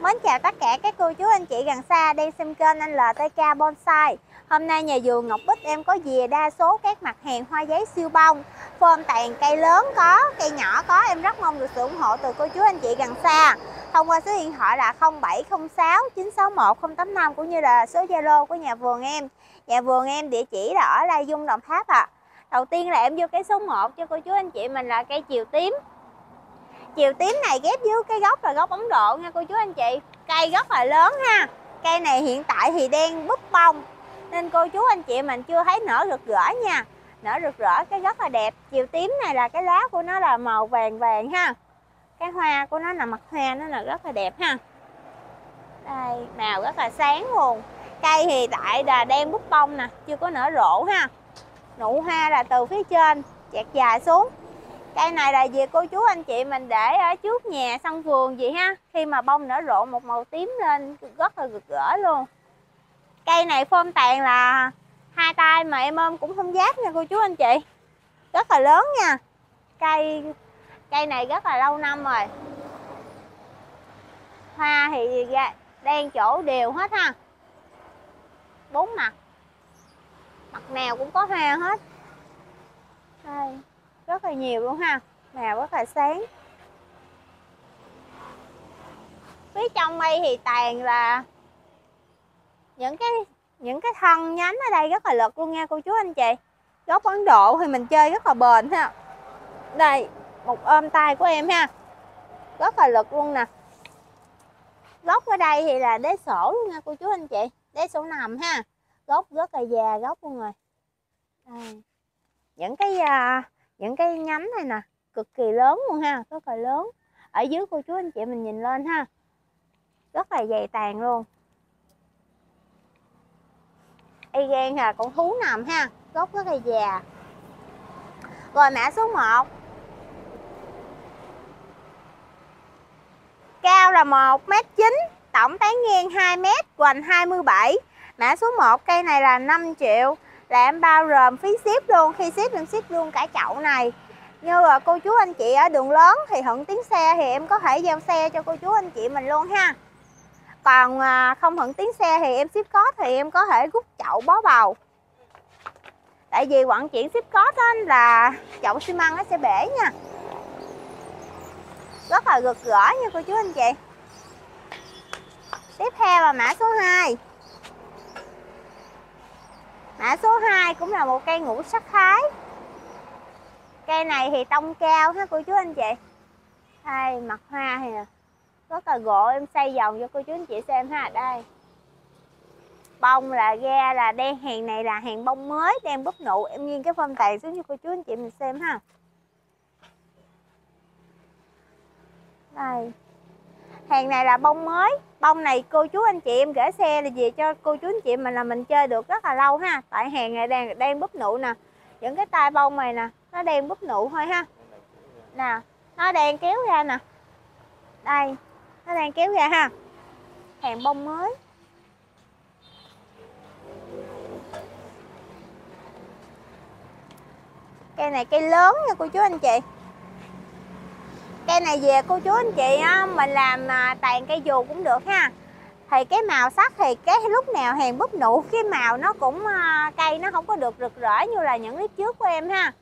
Mến chào tất cả các cô chú anh chị gần xa đang xem kênh anh LTK Bonsai. Hôm nay nhà vườn Ngọc Bích em có về đa số các mặt hàng hoa giấy siêu bông Phơm tàn cây lớn có, cây nhỏ có Em rất mong được sự ủng hộ từ cô chú anh chị gần xa. Thông qua số điện thoại là 0706 961 085 Cũng như là số Zalo của nhà vườn em. Nhà vườn em địa chỉ là ở Lai Dung Đồng Tháp ạ. À. Đầu tiên là em vô cái số 1 cho cô chú anh chị mình là cây chiều tím chiều tím này ghép dưới cái gốc là gốc Ấn Độ nha cô chú anh chị. Cây rất là lớn ha. Cây này hiện tại thì đen búp bông. Nên cô chú anh chị mình chưa thấy nở rực rỡ nha. Nở rực rỡ cái rất là đẹp. Chiều tím này là cái lá của nó là màu vàng vàng ha. Cái hoa của nó là mặt hoa, nó là rất là đẹp ha. Đây, màu rất là sáng luôn. Cây thì tại là đen búp bông nè, chưa có nở rộ ha. Nụ hoa là từ phía trên, chẹt dài xuống cây này là về cô chú anh chị mình để ở trước nhà sân vườn vậy ha. Khi mà bông nở rộ một màu tím lên, rất là rực rỡ luôn. Cây này phơm tàn là hai tay mà em ôm cũng không giáp nha cô chú anh chị. Rất là lớn nha. Cây cây này rất là lâu năm rồi. Hoa thì đen chỗ đều hết ha. Bốn mặt. Mặt nào cũng có hoa hết. Đây rất là nhiều luôn ha. Màu rất là sáng. Phía trong đây thì tàn là những cái những cái thân nhánh ở đây rất là lực luôn nha cô chú anh chị. Gốc Ấn Độ thì mình chơi rất là bền ha. Đây một ôm tay của em ha. Rất là lực luôn nè. Gốc ở đây thì là đế sổ luôn nha cô chú anh chị. Đế sổ nằm ha. Gốc rất là già gốc luôn rồi. Đây. những cái uh, những cái nhánh này nè, cực kỳ lớn luôn ha, rất là lớn. Ở dưới cô chú anh chị mình nhìn lên ha. Rất là dày tàn luôn. Y gan là con thú nằm ha, gốc rất là già. Rồi mã số 1 cao là 1m9 tổng tán ngang 2m hoành 27 mã số 1 cây này là 5 triệu là em bao gồm phí ship luôn, khi ship em ship luôn cả chậu này. Như là cô chú anh chị ở đường lớn thì hận tiếng xe thì em có thể giao xe cho cô chú anh chị mình luôn ha. Còn à, không hận tiếng xe thì em ship có thì em có thể rút chậu bó bầu. Tại vì vận chuyển ship có đó là chậu xi măng nó sẽ bể nha. Rất là rực gỡ nha cô chú anh chị. Tiếp theo là mã số 2 mã số 2 cũng là một cây ngũ sắc thái. Cây này thì tông cao ha, cô chú anh chị. Đây, mặt hoa thì rất là gỗ, em xây vòng cho cô chú anh chị xem ha, đây. Bông là ga là đen, hàng này là hàng bông mới, đem búp nụ, em nghiêng cái phong tàn xuống cho cô chú anh chị mình xem ha. Đây. Hàng này là bông mới bông này cô chú anh chị em gửi xe là về cho cô chú anh chị mình là mình chơi được rất là lâu ha. Tại hàng này đang đang búp nụ nè. Những cái tay bông này nè, nó đen búp nụ thôi ha. Nè, nó đang kéo ra nè. Đây, nó đang kéo ra ha. Hàng bông mới. Cây này cây lớn nha cô chú anh chị cây này về cô chú anh chị á, mình làm à, tàn cây dù cũng được ha. Thì cái màu sắc thì cái lúc nào hàng búp nụ cái màu nó cũng à, cây nó không có được rực rỡ như là những clip trước của em ha.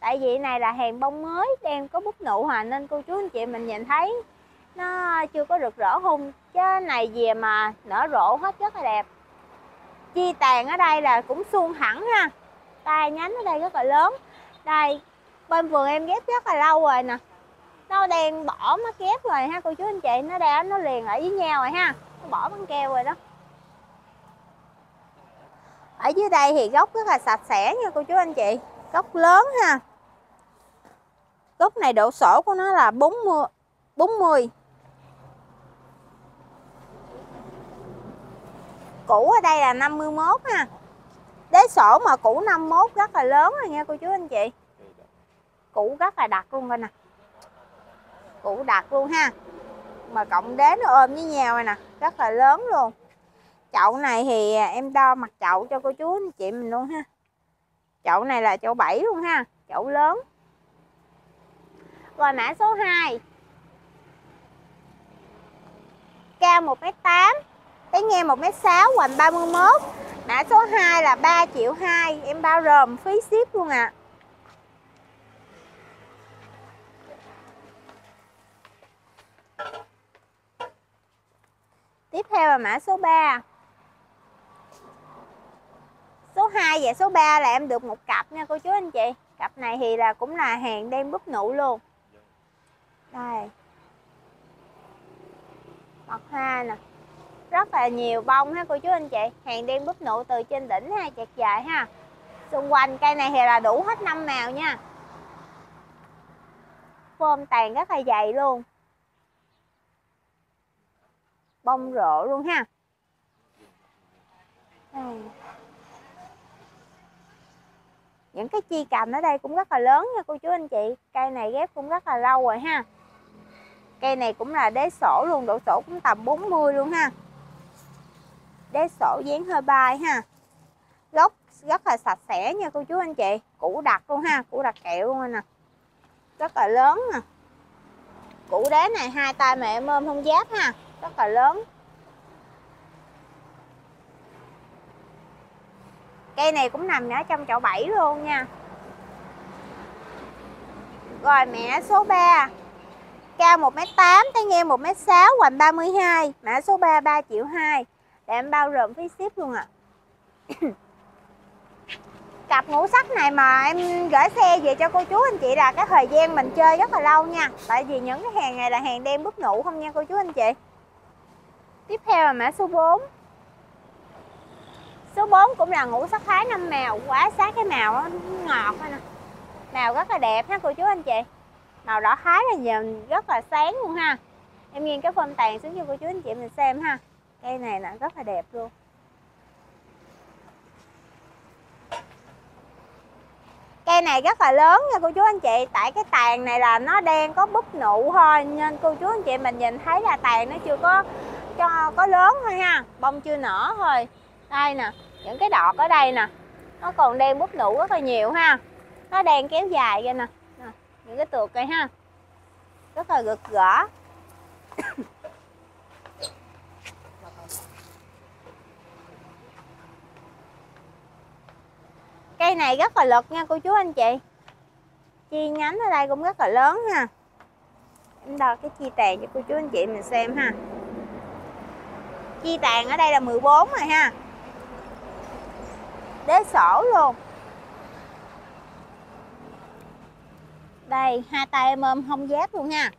Tại vì này là hàng bông mới đen có búp nụ hòa nên cô chú anh chị mình nhìn thấy nó chưa có rực rỡ hung. Chứ này về mà nở rộ hết rất là đẹp. Chi tàn ở đây là cũng suông hẳn ha. Tay nhánh ở đây rất là lớn. Đây bên vườn em ghép rất là lâu rồi nè nó đang bỏ mắt ghép rồi ha, cô chú anh chị, nó đã nó liền lại với nhau rồi ha. Nó bỏ băng keo rồi đó. Ở dưới đây thì gốc rất là sạch sẽ nha cô chú anh chị. Gốc lớn ha. Gốc này độ sổ của nó là 40 40 cũ ở đây là 51 ha. Đế sổ mà cũ 51 rất là lớn rồi nha cô chú anh chị. Cũ rất là đặc luôn rồi nè cũ đặc luôn ha. Mà cộng đế nó ôm với nhau này nè, rất là lớn luôn. Chậu này thì em đo mặt chậu cho cô chú anh chị mình luôn ha. Chậu này là chậu 7 luôn ha, chậu lớn. Rồi mã số 2 cao 1m8 Tái nghe 1m6 hoành 31 Mã số 2 là 3 triệu 2 Em bao rồm phí ship luôn ạ. à. Tiếp theo là mã số 3 Số 2 và số 3 là em được một cặp nha cô chú anh chị. Cặp này thì là cũng là hàng đen búp nụ luôn. Đây. Mặt hoa nè. Rất là nhiều bông ha cô chú anh chị. Hàng đen búp nụ từ trên đỉnh ha chặt dài ha. Xung quanh cây này thì là đủ hết năm màu nha. Phôm tàn rất là dày luôn. Bông rộ luôn ha. Đây. Những cái chi cành ở đây cũng rất là lớn nha cô chú anh chị. Cây này ghép cũng rất là lâu rồi ha. Cây này cũng là đế sổ luôn, độ sổ cũng tầm 40 luôn ha. Đế sổ dán hơi bay ha. Gốc rất là sạch sẽ nha cô chú anh chị. Củ đặc luôn ha, củ đặc kẹo luôn nè. Rất là lớn nè. Củ đế này hai tay mẹ ôm không giáp ha rất là lớn. Cây này cũng nằm ở trong chậu 7 luôn nha. Rồi mẹ số 3 cao 1m8 tay nghe 1m6 hoành 32 mã số 3 3 triệu 2 để em bao gồm phí ship luôn ạ. À. cặp ngũ sắc này mà em gửi xe về cho cô chú anh chị là cái thời gian mình chơi rất là lâu nha. Tại vì những cái hàng này là hàng đen bút nụ không nha cô chú anh chị? Tiếp theo là mã số 4 số 4 cũng là ngũ sắc thái năm màu quá sát cái màu đó, ngọt nè. Màu rất là đẹp ha cô chú anh chị. Màu đỏ thái là nhìn rất là sáng luôn ha. Em nghiêng cái phơm tàn xuống cho cô chú anh chị mình xem ha. Cây này là rất là đẹp luôn. Cây này rất là lớn nha cô chú anh chị. Tại cái tàn này là nó đen có búp nụ thôi nên cô chú anh chị mình nhìn thấy là tàn nó chưa có cho có lớn thôi ha, bông chưa nở thôi. Đây nè, những cái đọt ở đây nè, nó còn đen bút nụ rất là nhiều ha. Nó đen kéo dài ra nè những cái tược này ha. Rất là gực gỡ cây này rất là lực nha cô chú anh chị. Chi nhánh ở đây cũng rất là lớn ha. Em đo cái chi tàn cho cô chú anh chị mình xem ha chi tàn ở đây là 14 rồi ha. Đế sổ luôn. Đây, hai tay em ôm không giáp luôn ha.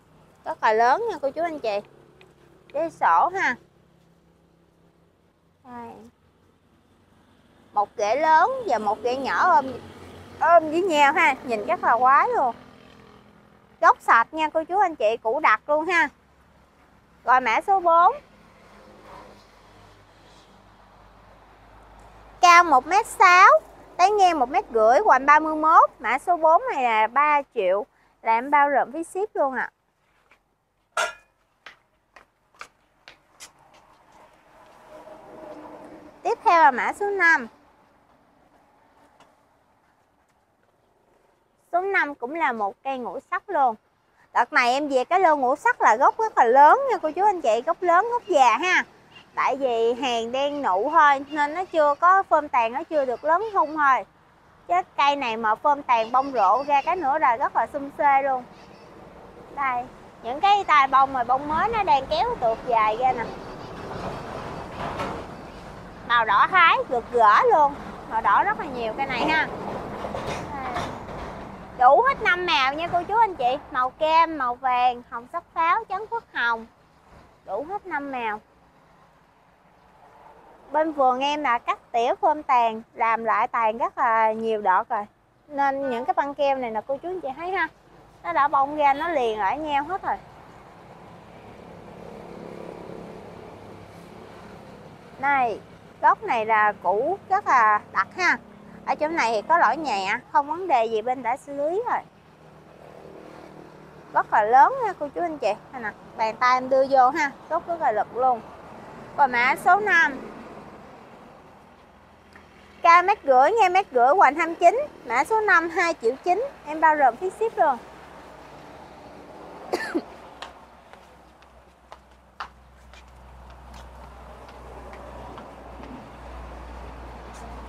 Rất là lớn nha cô chú anh chị. Đế sổ ha. Đây. một kệ lớn và một kệ nhỏ ôm ôm với nhau ha. Nhìn rất là quái luôn. Gốc sạch nha cô chú anh chị củ đặc luôn ha. Rồi mã số 4 cao 1m6 Tái ngang 1m50 hoành 31 Mã số 4 này là 3 triệu Là em bao rộng phí ship luôn ạ. À. Tiếp theo là mã số 5 Số 5 cũng là một cây ngũ sắc luôn. Đợt này em về cái lô ngũ sắc là gốc rất là lớn nha cô chú anh chị Gốc lớn, gốc già ha tại vì hàng đen nụ thôi, nên nó chưa có phơm tàn, nó chưa được lớn hung thôi. Chứ cây này mà phơm tàn bông rộ ra cái nữa là rất là xum xê luôn. Đây, những cái tai bông mà bông mới nó đang kéo tược dài ra nè. Màu đỏ thái, rực rỡ luôn. Màu đỏ rất là nhiều cây này ha. Đủ hết năm màu nha cô chú anh chị. Màu kem màu vàng, hồng sắc pháo, trắng phất hồng. Đủ hết năm màu bên vườn em là cắt tỉa phơm tàn, làm lại tàn rất là nhiều đọt rồi. Nên những cái băng keo này là cô chú anh chị thấy ha, nó đã bông ra, nó liền lại nhau hết rồi. Này, gốc này là cũ rất là đặc ha. Ở chỗ này thì có lỗi nhẹ, không vấn đề gì, bên đã xử lý rồi. Rất là lớn ha cô chú anh chị. Nè, bàn tay em đưa vô ha gốc rất là lực luôn. Còn mã số 5 Cao mét rưỡi, nghe mét rưỡi, hoành 29 Mã số 5, 2 triệu 9 Em bao gồm phí ship luôn.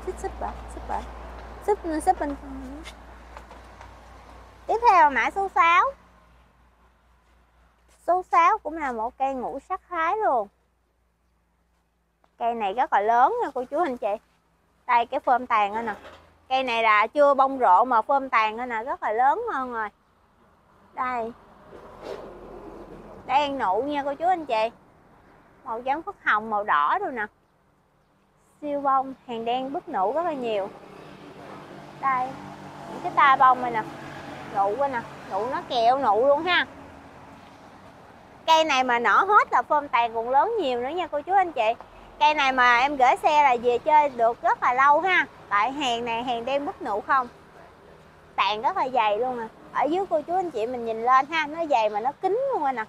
Xích xích bả, xích bả Xích, xích bên Tiếp theo mã số 6 Số 6 cũng là một cây ngũ sắc thái luôn. Cây này rất là lớn nha cô chú anh chị đây cái phơm tàn đó nè. Cây này là chưa bông rộ mà phơm tàn đó nè, rất là lớn hơn rồi. Đây. Đang nụ nha cô chú anh chị. Màu trắng phất hồng, màu đỏ rồi nè. Siêu bông, hàng đen bức nụ rất là nhiều. Đây. Những cái ta bông này nè. Nụ quá nè. Nụ nó kẹo nụ luôn ha. Cây này mà nở hết là phơm tàn còn lớn nhiều nữa nha cô chú anh chị cây này mà em gửi xe là về chơi được rất là lâu ha. Tại hàng này hàng đen bút nụ không. Tàn rất là dày luôn à. Ở dưới cô chú anh chị mình nhìn lên ha, nó dày mà nó kín luôn rồi nè.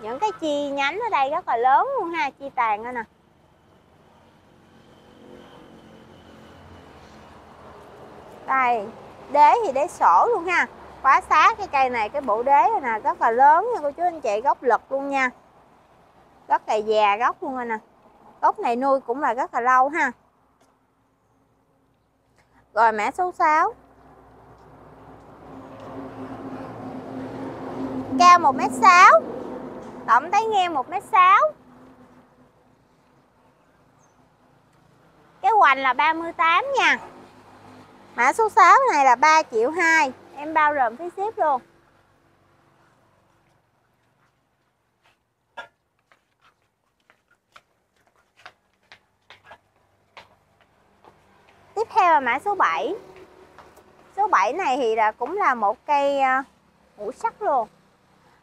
Những cái chi nhánh ở đây rất là lớn luôn ha, chi tàn đó nè. Đây, đế thì đế sổ luôn ha. Quá xá cái cây này, cái bộ đế này nè, rất là lớn nha cô chú anh chị gốc lực luôn nha. Rất là già gốc luôn rồi nè gốc này nuôi cũng là rất là lâu ha. Rồi mã số 6 cao 1m6 tổng tay nghe 1m6 cái hoành là 38 nha. Mã số 6 này là 3 triệu 2 em bao gồm phí ship luôn. Tiếp theo là mã số 7 số 7 này thì là cũng là một cây ờ, ngũ sắc luôn.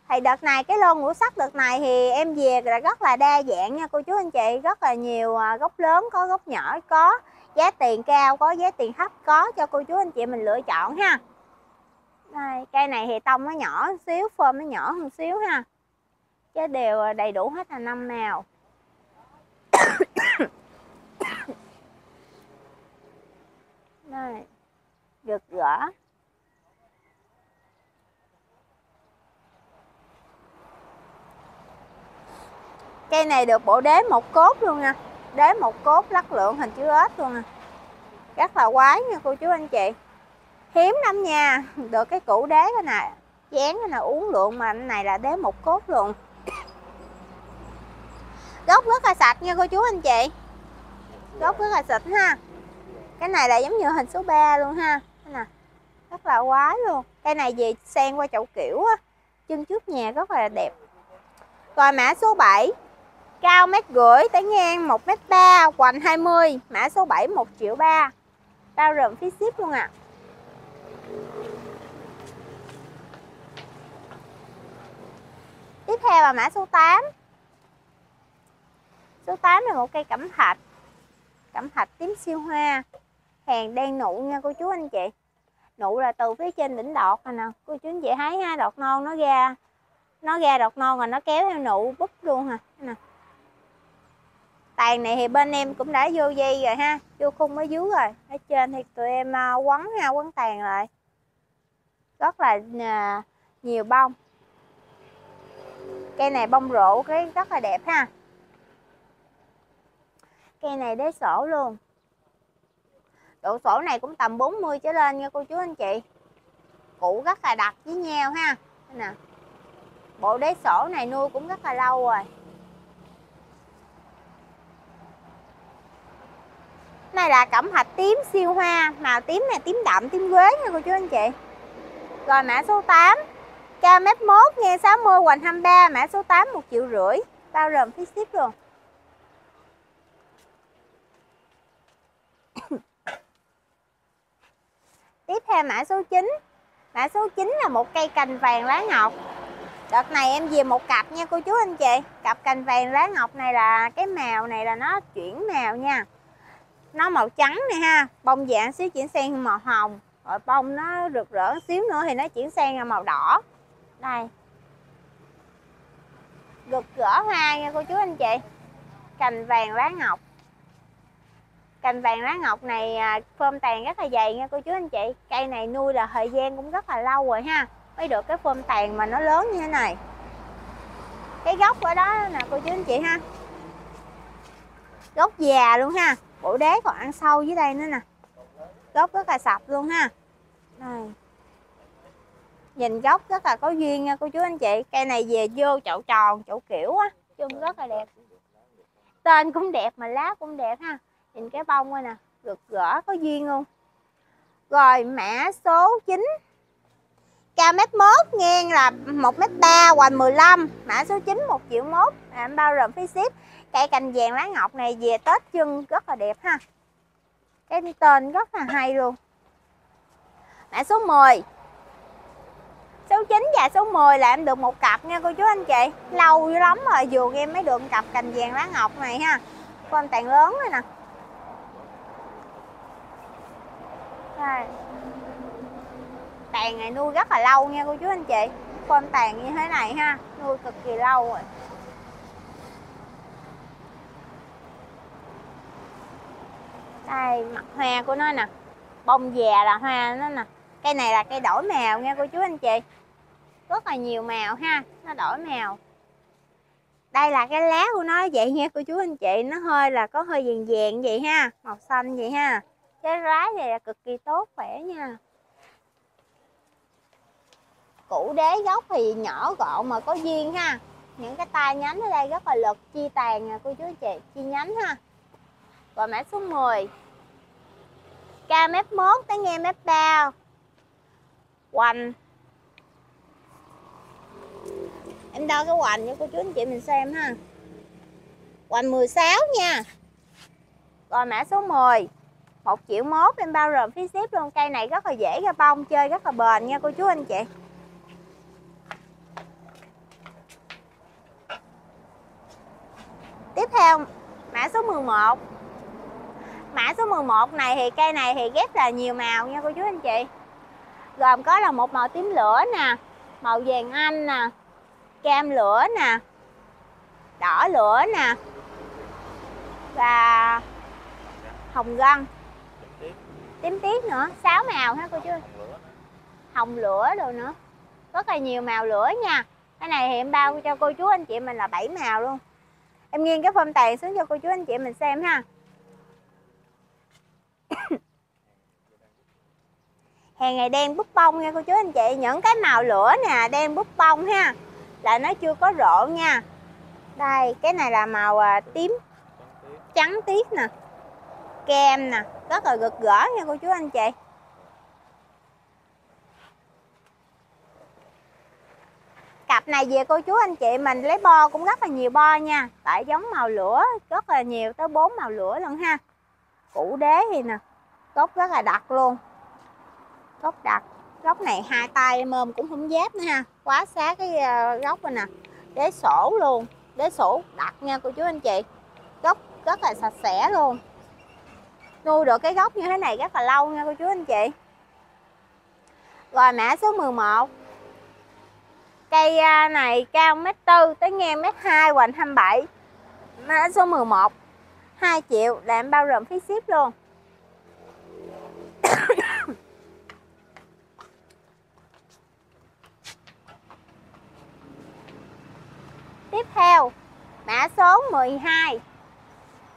Thì đợt này cái lô ngũ sắc đợt này thì em về là rất là đa dạng nha cô chú anh chị. Rất là nhiều ờ, gốc lớn có gốc nhỏ có giá tiền cao có giá tiền thấp có cho cô chú anh chị mình lựa chọn ha. Đây, cây này thì tông nó nhỏ xíu phơm nó nhỏ hơn xíu ha. Chứ đều đầy đủ hết là năm màu. Đây rực rỡ. cây này được bộ đế một cốt luôn nha. Đế một cốt, lắc lượng hình chữ ếch luôn nè rất là quái nha cô chú anh chị. Hiếm lắm nha. Được cái củ đế cái này dán cái này uống lượng mà anh này là đế một cốt luôn. Gốc rất là sạch nha cô chú anh chị. Gốc rất là sạch ha cái này là giống như hình số 3 luôn ha. Nè rất là quái luôn. Cây này về sen qua chậu kiểu á. Chân trước nhà rất là đẹp. Rồi mã số 7 cao mét rưỡi tới ngang 1 mét 3 hoành 20 mã số 7 1 triệu 3 bao gồm phí ship luôn ạ. À. tiếp theo là mã số 8 số 8 là một cây cẩm thạch. Cẩm thạch tím siêu hoa hàng đen nụ nha cô chú anh chị. Nụ là từ phía trên đỉnh đọt này nè. Cô chú anh chị thấy ha đọt non nó ra nó ra đọt non rồi nó kéo theo nụ búp luôn hả? Nè. Tàn này thì bên em cũng đã vô dây rồi ha. Vô khung ở dưới rồi. Ở trên thì tụi em à, quấn ha, quấn tàn lại. Rất là à, nhiều bông. Cây này bông rổ cái rất là đẹp ha. Cây này đế sổ luôn độ sổ này cũng tầm 40 trở lên nha cô chú anh chị. Cũ rất là đặc với nhau ha. Nè. Bộ đế sổ này nuôi cũng rất là lâu rồi. Này là cẩm hạch tím siêu hoa. Màu tím này tím đậm, tím quế nha cô chú anh chị. Rồi mã số 8 Cao mét 1 nghe 60 hoành 23 mã số 8 một triệu rưỡi. Bao gồm phí ship luôn. Tiếp theo mã số 9 Mã số 9 là một cây cành vàng lá ngọc. Đợt này em về một cặp nha cô chú anh chị. Cặp cành vàng lá ngọc này là Cái màu này là nó chuyển màu nha. Nó màu trắng này ha. Bông dạng xíu chuyển sang màu hồng. Rồi bông nó rực rỡ xíu nữa Thì nó chuyển sang màu đỏ. Đây. Rực rỡ hoa nha cô chú anh chị. Cành vàng lá ngọc cành vàng lá ngọc này à, phơm tàn rất là dày nha cô chú anh chị. Cây này nuôi là thời gian cũng rất là lâu rồi ha. Mới được cái phơm tàn mà nó lớn như thế này. Cái gốc ở đó nè cô chú anh chị ha. Gốc già luôn ha. Bộ đế còn ăn sâu dưới đây nữa nè. Gốc rất là sập luôn ha. Này. Nhìn gốc rất là có duyên nha cô chú anh chị. Cây này về vô chậu tròn, chậu kiểu á. Chung rất là đẹp. Tên cũng đẹp mà lá cũng đẹp ha nhìn cái bông coi nè, rực rỡ, có duyên luôn. Rồi, mã số 9 Cao mét mốt ngang là 1 mét 3 hoành 15 Mã số 9 1 triệu mốt. Em bao gồm phí ship Cây cành vàng lá ngọc này về Tết chân rất là đẹp ha. Cái tên rất là hay luôn. Mã số 10 Số 9 và số 10 là em được một cặp nha, cô chú anh chị. Lâu lắm rồi, vừa em mới được cặp cành vàng lá ngọc này ha. Con tàn lớn rồi nè. Đây tàn này nuôi rất là lâu nha cô chú anh chị. Con tàn như thế này ha, nuôi cực kỳ lâu rồi. Đây, mặt hoa của nó nè. Bông già là hoa nó nè. Cây này là cây đổi màu nha cô chú anh chị. Rất là nhiều màu ha, nó đổi màu. Đây là cái lá của nó vậy nha cô chú anh chị. Nó hơi là có hơi vàng vàng vậy ha, màu xanh vậy ha trái rái này là cực kỳ tốt, khỏe nha. Củ đế gốc thì nhỏ gọn mà có duyên ha. Những cái tay nhánh ở đây rất là lực, chi tàn nè à, cô chú chị, chi nhánh ha. Và mã số 10 ca mép 1 tới nghe mép 3 hoành. Em đo cái hoành cho cô chú anh chị mình xem ha. Hoành 16 nha. Rồi mã số 10 một triệu mốt em bao gồm phí ship luôn. Cây này rất là dễ ra bông, chơi rất là bền nha cô chú anh chị. Tiếp theo, mã số 11 Mã số 11 này thì cây này thì ghép là nhiều màu nha cô chú anh chị. Gồm có là một màu tím lửa nè, Màu vàng anh nè, Cam lửa nè, Đỏ lửa nè Và hồng gân. Tím tiết nữa. Sáu màu ha, cô chú Hồng lửa rồi nữa. Rất là nhiều màu lửa nha. Cái này thì em bao cho cô chú anh chị mình là 7 màu luôn. Em nghiêng cái phơm tàn xuống cho cô chú anh chị mình xem ha. Hàng này đen bút bông nha, cô chú anh chị. Những cái màu lửa nè, đen bút bông ha. Là nó chưa có rộ nha. Đây, cái này là màu à, tím. Trắng tiết nè kem nè rất là gực gỡ nha cô chú anh chị. Cặp này về cô chú anh chị mình lấy bo cũng rất là nhiều bo nha, tại giống màu lửa, rất là nhiều tới bốn màu lửa luôn ha. Củ đế thì nè gốc rất là đặc luôn. Gốc đặc gốc này hai tay em ôm cũng không dép nữa ha, quá xá cái ờ, góc gốc nè. Đế sổ luôn, đế sổ đặc nha cô chú anh chị. Gốc rất là sạch sẽ luôn nuôi được cái gốc như thế này rất là lâu nha cô chú anh chị. Rồi mã số 11 Cây à, này cao mét tư tới ngang mét hai, hoành 27 Mã số 11 2 triệu là em bao gồm phí ship luôn. Tiếp theo, mã số 12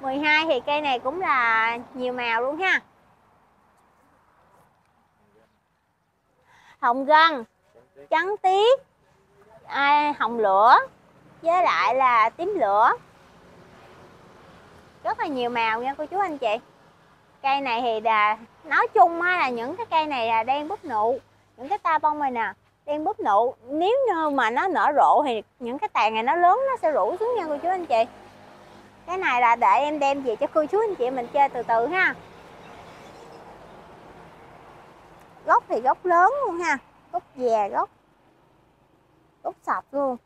12 thì cây này cũng là nhiều màu luôn ha. Hồng gân Trắng tiết à, hồng lửa với lại là tím lửa. Rất là nhiều màu nha cô chú anh chị. Cây này thì là nói chung là những cái cây này là đen búp nụ những cái ta bông này nè đen búp nụ. Nếu như mà nó nở rộ thì những cái tàn này nó lớn nó sẽ rủ xuống nha cô chú anh chị cái này là để em đem về cho cô chú anh chị mình chơi từ từ ha. Gốc thì gốc lớn luôn ha. Gốc già gốc. Gốc sạch luôn.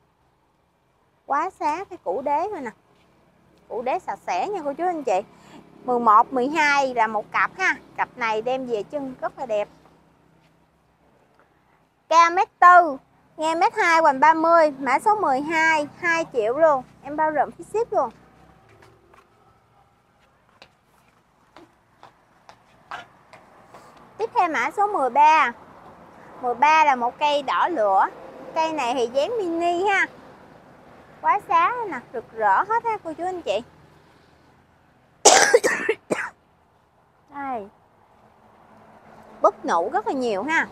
Quá xá cái củ đế thôi nè. Củ đế sạch sẽ nha cô chú anh chị. 11 12 là một cặp ha. Cặp này đem về chân rất là đẹp. Cao mét tư, nghe mét hai hoành 30 mã số 12 2 triệu luôn. Em bao rộng phí ship luôn. Tiếp theo mã số 13 13 là một cây đỏ lửa. Cây này thì dáng mini ha. Quá xá nè, rực rỡ hết ha cô chú anh chị. Đây. Búp nụ rất là nhiều ha.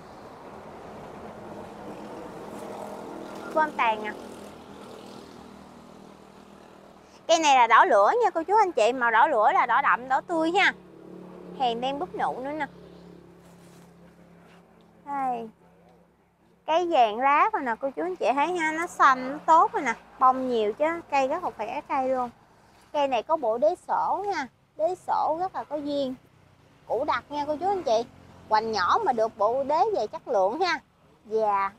Bơm tàn nè cây này là đỏ lửa nha cô chú anh chị màu đỏ lửa là đỏ đậm, đỏ tươi ha. Hèn đen búp nụ nữa nè đây. Cái dạng lá rồi nè, cô chú anh chị thấy ha nó xanh, nó tốt rồi nè. Bông nhiều chứ, cây rất là khỏe cây luôn. Cây này có bộ đế sổ nha, đế sổ rất là có duyên. Củ đặc nha, cô chú anh chị. Hoành nhỏ mà được bộ đế về chất lượng ha. Dạ.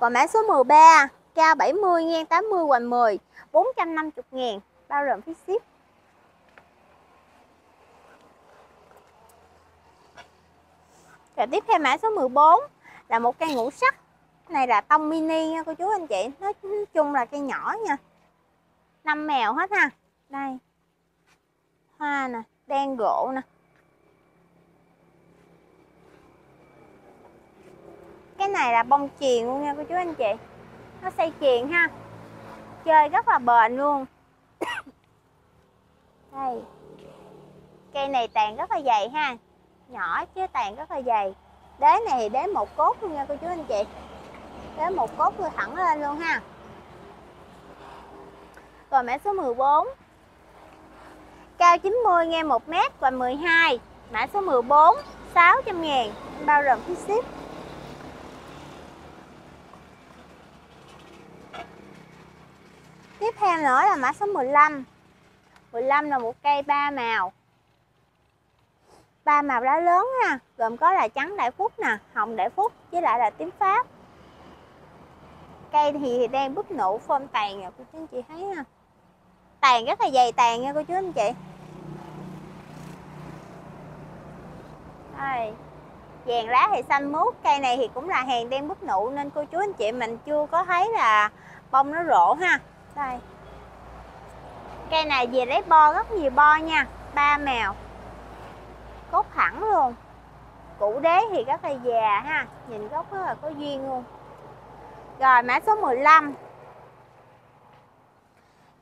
Còn mã số 13 Cao 70 ngang 80 hoành 10 450 ngàn, Bao gồm phí ship. Rồi tiếp theo mã số 14 Là một cây ngũ sắc. Này là tông mini nha cô chú anh chị. Nói chung là cây nhỏ nha. Năm mèo hết ha. Đây. Hoa nè, Đen gỗ nè. Cái này là bông chuyền luôn nha cô chú anh chị. Nó xây chuyền ha. Chơi rất là bền luôn. Đây. Cây này tàn rất là dày ha nhỏ, chứ tàn rất là dày. Đế này thì đế một cốt luôn nha, cô chú anh chị. Đế một cốt tôi thẳng lên luôn ha. Rồi mã số 14 cao 90 nghe 1 m và 12 mã số 14 600 ngàn. Bao gồm phí ship Tiếp theo nữa là mã số 15 15 là một cây ba màu ba màu lá lớn ha, Gồm có là trắng đại phúc nè, Hồng đại phúc với lại là tím pháp. Cây thì đang búp nụ phơm tàn nè cô chú anh chị thấy ha. Tàn rất là dày tàn nha cô chú anh chị. Đây, vàng lá thì xanh mút cây này thì cũng là hàng đen búp nụ nên cô chú anh chị mình chưa có thấy là bông nó rộ ha. Đây. Cây này về lấy bo, rất nhiều bo nha, ba mèo cốt thẳng luôn. Củ đế thì rất là già ha. Nhìn gốc rất là có duyên luôn. Rồi, mã số 15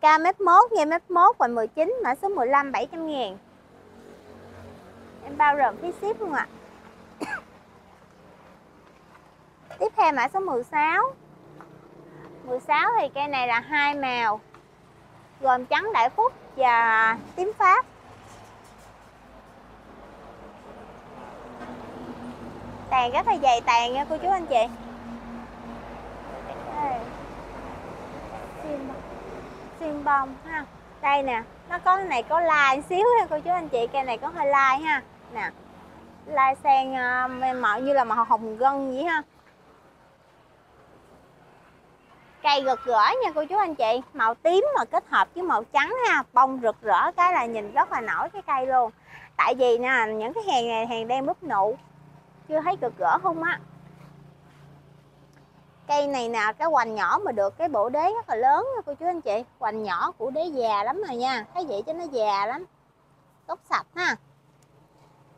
Cao mét 1 nghe mét 1 và 19 mã số 15 700 ngàn. Em bao gồm phí ship luôn ạ. À. Tiếp theo mã số 16 16 thì cây này là hai màu. Gồm trắng đại phúc và tím pháp. Tàn rất là dày tàn nha cô chú anh chị. Xiêm bông ha. Đây nè nó có cái này có lai xíu ha cô chú anh chị cây này có hơi lai ha. Nè lai sen uh, màu như là màu hồng gân vậy ha. Cây rực rỡ nha cô chú anh chị màu tím mà kết hợp với màu trắng ha bông rực rỡ cái là nhìn rất là nổi cái cây luôn. Tại vì nè những cái hàng này hàng đen búp nụ chưa thấy cực gỡ không á. Cây này nè, cái hoành nhỏ mà được cái bộ đế rất là lớn nha cô chú anh chị. Hoành nhỏ của đế già lắm rồi nha, thấy vậy cho nó già lắm. Tốt sạch ha.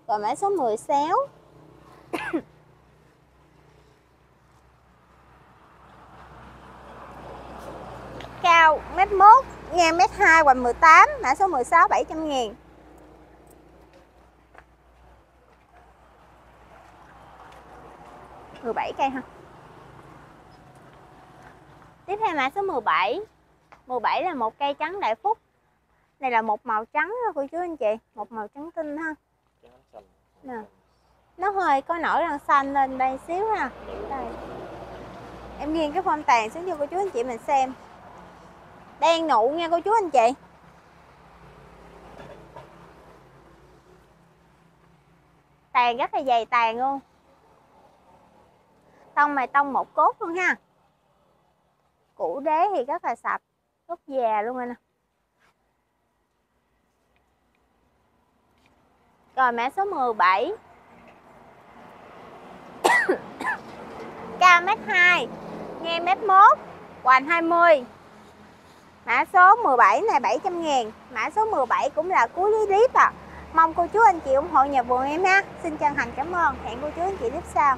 Rồi mã số 10 xéo. Cao mét mốt, ngang mét hai, hoành 18 mã số 16 700 nghìn 17 cây ha. Tiếp theo mã số 17 17 là một cây trắng đại phúc. Này là một màu trắng đó cô chú anh chị, Một màu trắng tinh ha. Nè. Nó hơi có nổi răng xanh lên đây xíu ha. Đây. Em nghiêng cái phong tàn xuống cho cô chú anh chị mình xem. Đang nụ nha cô chú anh chị. Tàn rất là dày tàn luôn tông mày tông một cốt luôn ha. Củ đế thì rất là sạch, rất già luôn anh nè rồi mã số 17 cao mét 2 nghe mét 1 hoành 20 Mã số 17 này 700 ngàn, Mã số 17 cũng là cuối clip à Mong cô chú anh chị ủng hộ nhà vườn em ha. Xin chân thành cảm ơn, Hẹn cô chú anh chị clip sau.